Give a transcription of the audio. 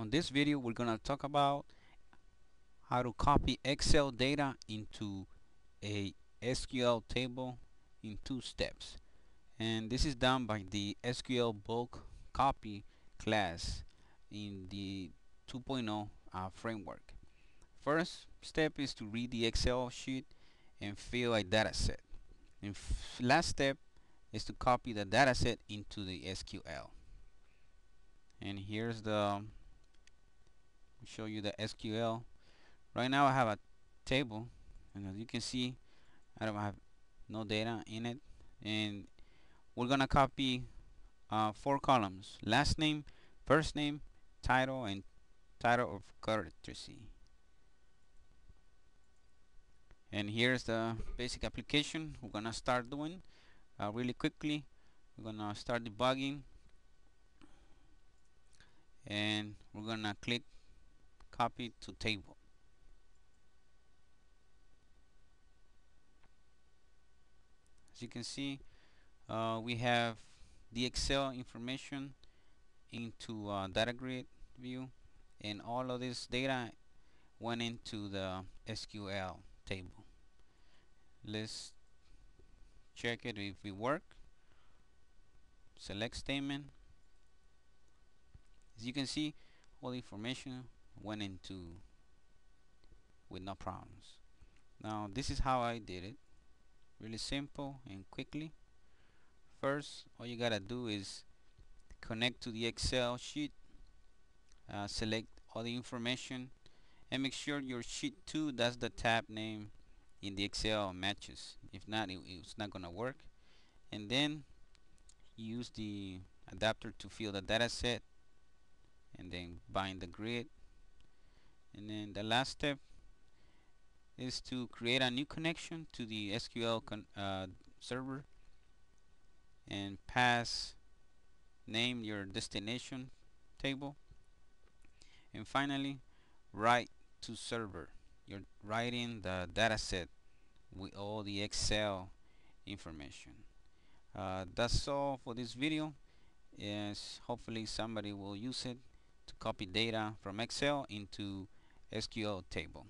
On this video we're gonna talk about how to copy Excel data into a SQL table in two steps and this is done by the SQL bulk copy class in the 2.0 uh, framework. First step is to read the Excel sheet and fill a dataset. And last step is to copy the dataset into the SQL. And here's the show you the SQL. Right now I have a table and as you can see I don't have no data in it. And we're gonna copy uh, four columns. Last name first name title and title of courtesy. And here's the basic application we're gonna start doing uh, really quickly. We're gonna start debugging. And we're gonna click copy to table. As you can see uh, we have the Excel information into uh, data grid view and all of this data went into the SQL table. Let's check it if it work. Select statement. As you can see all the information went into with no problems. Now this is how I did it. Really simple and quickly. First all you gotta do is connect to the Excel sheet uh, select all the information and make sure your sheet 2 that's the tab name in the Excel matches. If not it, it's not gonna work. And then use the adapter to fill the data set and then bind the grid and then the last step is to create a new connection to the SQL uh, server and pass name your destination table. And finally write to server. You're writing the dataset with all the Excel information. Uh, that's all for this video. Yes hopefully somebody will use it to copy data from Excel into SQL table